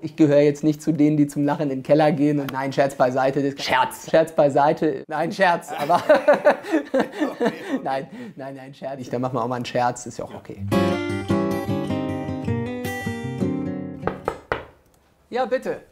Ich gehöre jetzt nicht zu denen, die zum Lachen in den Keller gehen. Und nein, Scherz beiseite. Das Scherz. Scherz beiseite. Nein, Scherz. Aber nein, nein, nein, Scherz. Ich, da machen wir auch mal einen Scherz. Ist ja auch okay. Ja, bitte.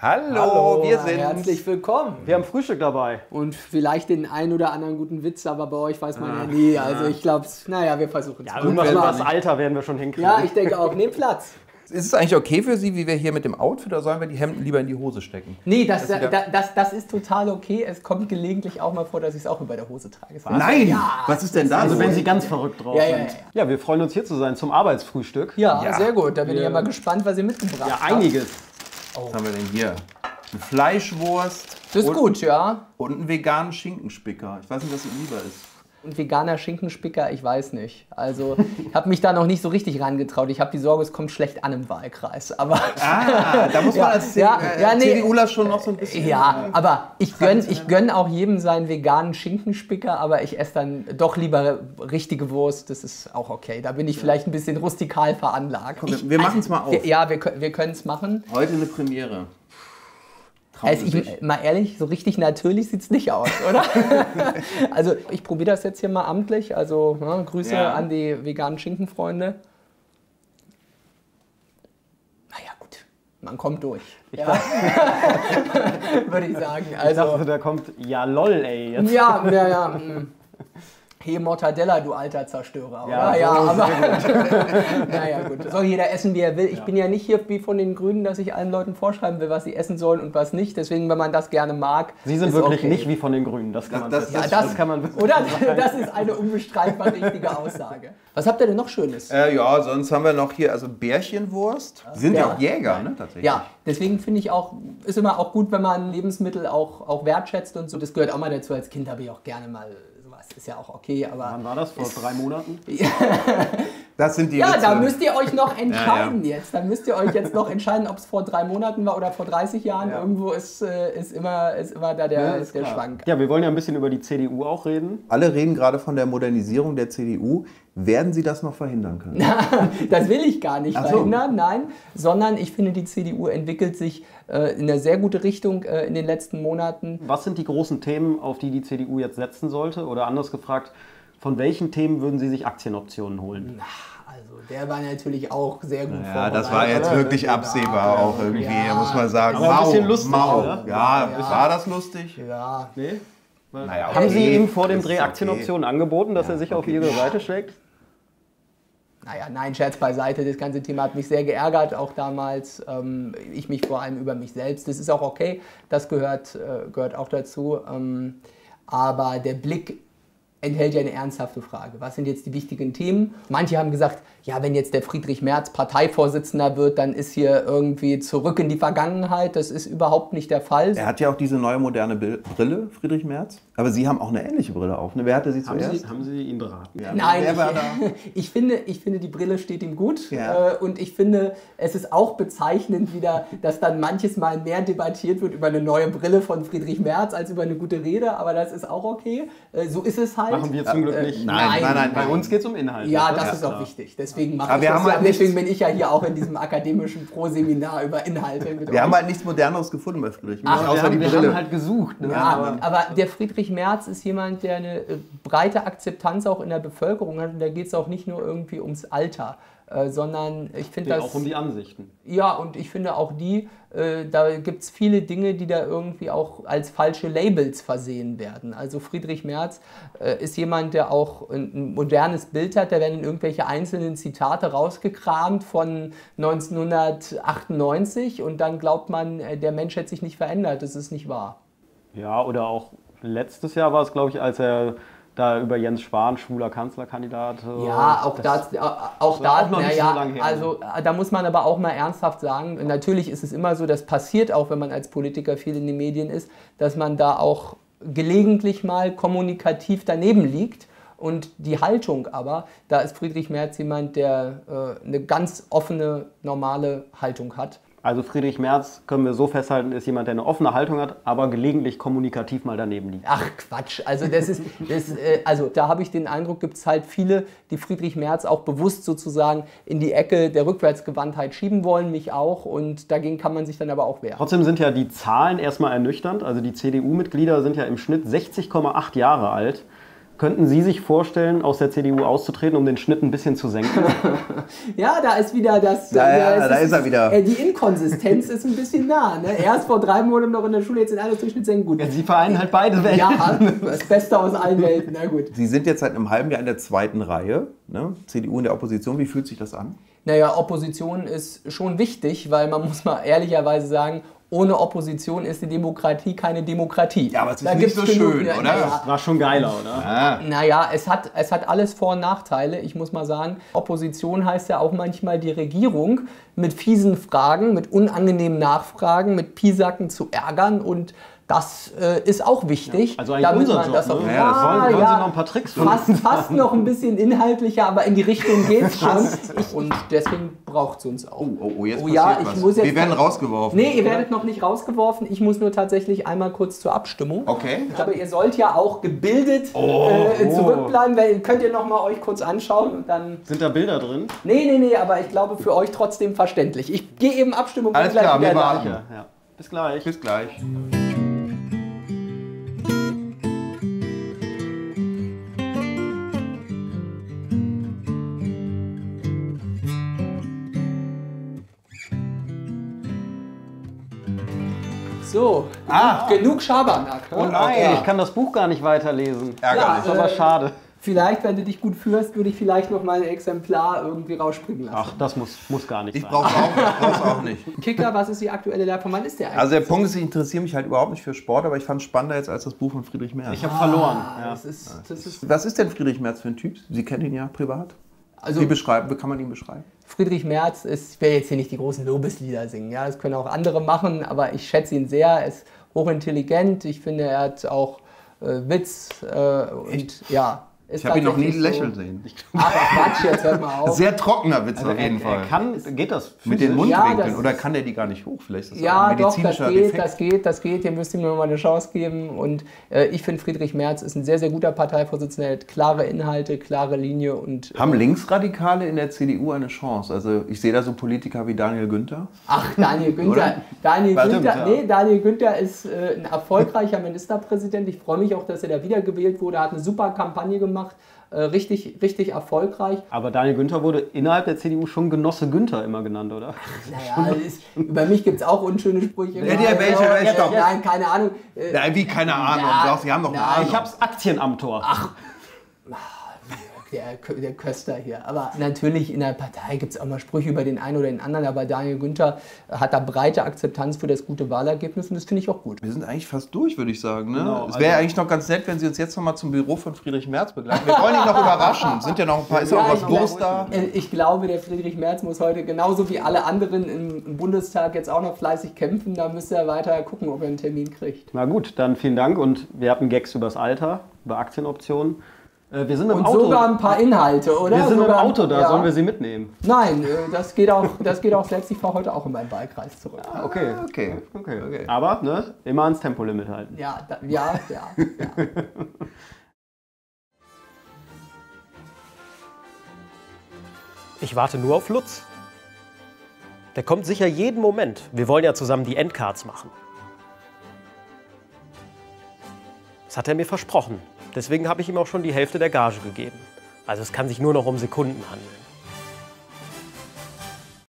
Hallo, wir sind. Herzlich willkommen. Wir haben Frühstück dabei. Und vielleicht den einen oder anderen guten Witz, aber bei euch weiß man ja nie. Also ich glaube, naja, wir versuchen es. Ja, irgendwas über das Alter werden wir schon hinkriegen. Ja, ich denke auch. Nehmt Platz. Ist es eigentlich okay für Sie, wie wir hier mit dem Outfit, oder sollen wir die Hemden lieber in die Hose stecken? Nee, das, das, das, das ist total okay. Es kommt gelegentlich auch mal vor, dass ich es auch über der Hose trage. Nein! Ja, was ist denn da? Also wenn Sie ganz verrückt drauf Ja, ja, sind. ja. Ja, wir freuen uns hier zu sein zum Arbeitsfrühstück. Ja, Ja. sehr gut. Da bin ich ja mal gespannt, was ihr mitgebracht Ja, habt. einiges. Was haben wir denn hier? Eine Fleischwurst. Das ist und, gut, ja. Und einen veganen Schinkenspicker. Ich weiß nicht, was Ihnen lieber ist. Und veganer Schinkenspicker, ich weiß nicht. Also, ich habe mich da noch nicht so richtig rangetraut. Ich habe die Sorge, es kommt schlecht an im Wahlkreis. Aber Ah, da muss man Ja, als ja, äh, ja, nee. CDUler schon noch so ein bisschen. ja, aber ich gönn, ich gönn auch jedem seinen veganen Schinkenspicker, aber ich esse dann doch lieber richtige Wurst. Das ist auch okay. Da bin ich vielleicht ein bisschen rustikal veranlagt. wir- Ich- wir machen's mal auf. Wir, ja, wir, wir können es machen. Heute eine Premiere. Trauen Also ich, mal ehrlich, so richtig natürlich sieht es nicht aus, oder? also ich probiere das jetzt hier mal amtlich. Also ne, Grüße Ja. an die veganen Schinkenfreunde. Naja gut, man kommt durch. Ja. Würde ich sagen. Ich Also, dachte, da kommt, ja lol, ey. Jetzt. ja, ja, ja. Hey Mortadella, du alter Zerstörer, Ja, oder? Ja, aber. naja, gut. Soll jeder essen, wie er will. Ich bin ja nicht hier wie von den Grünen, dass ich allen Leuten vorschreiben will, was sie essen sollen und was nicht. Deswegen, wenn man das gerne mag. Sie sind ist wirklich okay. nicht wie von den Grünen. Das kann man Das- das- das- kann man wirklich Oder? sagen. Das ist eine unbestreitbar richtige Aussage. Was habt ihr denn noch Schönes? Äh, ja, sonst haben wir noch hier also Bärchenwurst. Sie sind ja, Ja. auch Jäger, ne? Tatsächlich. Ja, deswegen finde ich auch, ist immer auch gut, wenn man Lebensmittel auch, auch wertschätzt und so. Das gehört auch mal dazu. Als Kind habe ich auch gerne mal. Ist ja auch okay, aber. Wann war das? Vor drei Monaten? Das sind die Ja, Witze. da müsst ihr euch noch entscheiden jetzt. Da müsst ihr euch jetzt noch entscheiden, ob es vor drei Monaten war oder vor 30 Jahren. Ja. Irgendwo ist, äh, ist, immer, ist immer da der, Ja, ist der klar. Schwank. Ja, wir wollen ja ein bisschen über die CDU auch reden. Alle reden gerade von der Modernisierung der CDU. Werden Sie das noch verhindern können? Das will ich gar nicht so. verhindern, nein, sondern ich finde, die CDU entwickelt sich äh, in eine sehr gute Richtung äh, in den letzten Monaten. Was sind die großen Themen, auf die die CDU jetzt setzen sollte? Oder anders gefragt, von welchen Themen würden Sie sich Aktienoptionen holen? Also der war natürlich auch sehr gut Ja, das war jetzt vorbereitet. wirklich absehbar auch irgendwie, Ja. muss man sagen. Aber ein bisschen lustig, mau. oder? Ja, Ja. war das lustig? Ja, Nee? Naja, Haben okay. Sie ihm vor dem Dreh okay. Aktienoptionen angeboten, dass er sich auf Ihre Seite schlägt? naja, nein, Scherz beiseite. Das ganze Thema hat mich sehr geärgert, auch damals. Ähm, ich mich vor allem über mich selbst. Das ist auch okay, das gehört, äh, gehört auch dazu. Ähm, aber der Blick enthält ja eine ernsthafte Frage. Was sind jetzt die wichtigen Themen? Manche haben gesagt, ja, wenn jetzt der Friedrich Merz Parteivorsitzender wird, dann ist hier irgendwie zurück in die Vergangenheit. Das ist überhaupt nicht der Fall. Er hat ja auch diese neue moderne Brille, Friedrich Merz. Aber Sie haben auch eine ähnliche Brille auf. Ne? Wer hatte sie Haben zuerst? Sie, haben Sie ihn beraten? Ja. Nein, ich, ich, finde, ich finde, die Brille steht ihm gut. Ja. Äh, und ich finde, es ist auch bezeichnend wieder, dass dann manches Mal mehr debattiert wird über eine neue Brille von Friedrich Merz als über eine gute Rede. Aber das ist auch okay. Äh, so ist es halt. Machen wir zum Glück Äh, nicht. Nein, nein, nein. Bei uns geht es um Inhalt. Ja, das ist auch wichtig. Deswegen mache ich wir haben halt Deswegen bin ich ja hier auch in diesem akademischen Pro-Seminar über Inhalte. Wir haben halt nichts Moderneres gefunden bei Friedrich Merz, Ach, Wir außer haben, die wir haben halt gesucht. Ne? Ja, Aber- der Friedrich Merz ist jemand, der eine äh, breite Akzeptanz auch in der Bevölkerung hat. Und da geht es auch nicht nur irgendwie ums Alter, äh, sondern ich finde das. auch um die Ansichten. Ja, und ich finde auch die, äh, da gibt es viele Dinge, die da irgendwie auch als falsche Labels versehen werden. Also Friedrich Merz äh, ist jemand, der auch ein, modernes Bild hat. Da werden irgendwelche einzelnen Zitate rausgekramt von 1998 und dann glaubt man, äh, der Mensch hätte sich nicht verändert. Das ist nicht wahr. Ja, oder auch letztes Jahr war es, glaube ich, als er da über Jens Spahn, schwuler Kanzlerkandidat. äh, Ja, auch da, auch war da, auch naja, so lange her. also äh, da muss man aber auch mal ernsthaft sagen, natürlich ist es immer so, das passiert auch, wenn man als Politiker viel in den Medien ist, dass man da auch gelegentlich mal kommunikativ daneben liegt. Und die Haltung aber, da ist Friedrich Merz jemand, der äh, eine ganz offene, normale Haltung hat. Also Friedrich Merz, können wir so festhalten, ist jemand, der eine offene Haltung hat, aber gelegentlich kommunikativ mal daneben liegt. Ach Quatsch, also das ist, das, äh, also da habe ich den Eindruck, gibt es halt viele, die Friedrich Merz auch bewusst sozusagen in die Ecke der Rückwärtsgewandtheit schieben wollen, mich auch und dagegen kann man sich dann aber auch wehren. Trotzdem sind ja die Zahlen erstmal ernüchternd. Also die CDU-Mitglieder sind ja im Schnitt 60,8 Jahre alt. Könnten Sie sich vorstellen, aus der CDU auszutreten, um den Schnitt ein bisschen zu senken? Ja, da ist wieder das. Ja, ja, es da ist er wieder. Äh, die Inkonsistenz ist ein bisschen nah. Ne? Erst vor drei Monaten noch in der Schule, jetzt in alles Durchschnitt senken. Gut. Sie vereinen halt beide Welten. Ja, das Beste aus allen Welten. Na gut. Sie sind jetzt seit einem halben Jahr in der zweiten Reihe, ne? CDU in der Opposition. Wie fühlt sich das an? Naja, Opposition ist schon wichtig, weil man muss mal ehrlicherweise sagen, ohne Opposition ist die Demokratie keine Demokratie. Ja, aber es ist Da nicht so genug- schön, ja, oder? Ja, War schon geiler, oder? Ah. Naja, es hat, es hat alles Vor- und Nachteile. Ich muss mal sagen, Opposition heißt ja auch manchmal die Regierung mit fiesen Fragen, mit unangenehmen Nachfragen, mit Piesacken zu ärgern und das äh, ist auch wichtig. Also eigentlich unser Job, das ne? auch, Ja, Ja, das wollen, wollen Sie noch ein paar Tricks fast, fast noch ein bisschen inhaltlicher, aber in die Richtung geht's schon. Ich, und deswegen braucht es uns auch. Oh, oh, oh, jetzt ja, passiert ich was. muss jetzt Wir werden rausgeworfen. Nee, ihr werdet noch nicht rausgeworfen. Ich muss nur tatsächlich einmal kurz zur Abstimmung. Okay. Aber ihr sollt ja auch gebildet äh, zurückbleiben, weil könnt ihr noch mal euch kurz anschauen und dann. Sind da Bilder drin? Nee, nee, nee, aber ich glaube für euch trotzdem verständlich. Ich gehe eben Abstimmung Alles klar, wir warten. Ja, ja. Bis gleich. Bis gleich. So, Ah. genug Schabernack. ne? Oh nein, Okay. ich kann das Buch gar nicht weiterlesen. Ärgerlich. Das ist aber äh, schade. Vielleicht, wenn du dich gut führst, würde ich vielleicht noch mal ein Exemplar irgendwie rausspringen lassen. Ach, das muss, muss gar nicht Ich sein. brauche auch, ich brauch's auch nicht. Kicker, was ist die aktuelle Lage? Von wann ist der eigentlich? Also der Punkt ist, ich interessiere mich halt überhaupt nicht für Sport, aber ich fand es spannender jetzt als das Buch von Friedrich Merz. Ich habe verloren. Ja. das ist, das ist, Was ist denn Friedrich Merz für ein Typ? Sie kennen ihn ja privat. Also Wie, beschreiben, wie kann man ihn beschreiben? Friedrich Merz ist, ich will jetzt hier nicht die großen Lobeslieder singen, ja, das können auch andere machen, aber ich schätze ihn sehr, er ist hochintelligent, ich finde, er hat auch äh, Witz äh, und ja. Ich habe ihn noch nie lächeln so. sehen. Ach Quatsch, jetzt hört mal auf. Sehr trockener Witz Also auf jeden er, Fall. er kann, geht das Mit den physisch? Ja, Mundwinkeln. das- Oder kann der die gar nicht hoch? Vielleicht ist das Ja, ein doch, das medizinischer geht, Defekt. das geht, das geht. Ihr müsst ihm mal eine Chance geben. Und äh, ich finde, Friedrich Merz ist ein sehr, sehr guter Parteivorsitzender. Er hat klare Inhalte, klare Linie und. Haben Linksradikale in der CDU eine Chance? Also ich sehe da so Politiker wie Daniel Günther. Ach, Daniel Günther. Daniel Stimmt, Günther, ja. nee, Daniel Günther ist äh, ein erfolgreicher Ministerpräsident. Ich freue mich auch, dass er da wiedergewählt wurde. Er hat eine super Kampagne gemacht. Äh, richtig, richtig erfolgreich. Aber Daniel Günther wurde innerhalb der CDU schon Genosse Günther immer genannt, oder? Naja, es ist, über mich gibt es auch unschöne Sprüche. Ja, die- welche, welche? Stopp. Nein, keine Ahnung. Äh, Ja, wie, keine Ahnung. Ja, Sie haben doch eine nein, Ahnung. Ich hab's Aktienamtor. Der, der Köster hier. Aber natürlich in der Partei gibt es auch mal Sprüche über den einen oder den anderen, aber Daniel Günther hat da breite Akzeptanz für das gute Wahlergebnis und das finde ich auch gut. Wir sind eigentlich fast durch, würde ich sagen. Ne? Genau, es wäre also- eigentlich noch ganz nett, wenn Sie uns jetzt noch mal zum Büro von Friedrich Merz begleiten. Wir wollen ihn noch überraschen. Sind ja noch ein paar, ist ja auch was glaube- da. Ich glaube, der Friedrich Merz muss heute genauso wie alle anderen im im Bundestag jetzt auch noch fleißig kämpfen. Da müsste er weiter gucken, ob er einen Termin kriegt. Na gut, dann vielen Dank und wir hatten Gags übers Alter, über Aktienoptionen. Äh, Wir sind im Und Auto. sogar ein paar Inhalte, oder? wir sind sogar, im Auto, da ja. sollen wir sie mitnehmen. Nein, äh, das geht auch, das geht auch selbst. Ich fahre heute auch in meinen Wahlkreis zurück. Okay. Okay. Okay. Okay. Aber ne, immer ans Tempolimit halten. Ja, da, ja, ja, ja. Ich warte nur auf Lutz. Der kommt sicher jeden Moment. Wir wollen ja zusammen die Endcards machen. Das hat er mir versprochen. Deswegen habe ich ihm auch schon die Hälfte der Gage gegeben. Also es kann sich nur noch um Sekunden handeln.